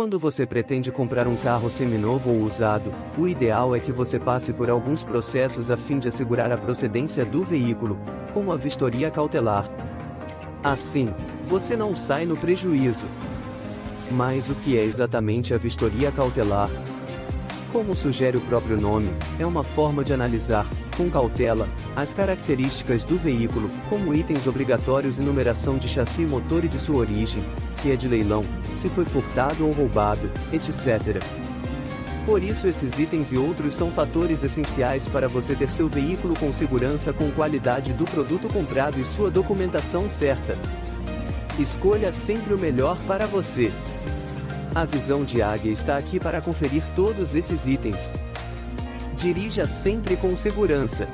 Quando você pretende comprar um carro seminovo ou usado, o ideal é que você passe por alguns processos a fim de assegurar a procedência do veículo, como a vistoria cautelar. Assim, você não sai no prejuízo. Mas o que é exatamente a vistoria cautelar? Como sugere o próprio nome, é uma forma de analisar, com cautela, as características do veículo, como itens obrigatórios e numeração de chassi motor e de sua origem, se é de leilão, se foi furtado ou roubado, etc. Por isso esses itens e outros são fatores essenciais para você ter seu veículo com segurança com qualidade do produto comprado e sua documentação certa. Escolha sempre o melhor para você. A visão de águia está aqui para conferir todos esses itens. Dirija sempre com segurança.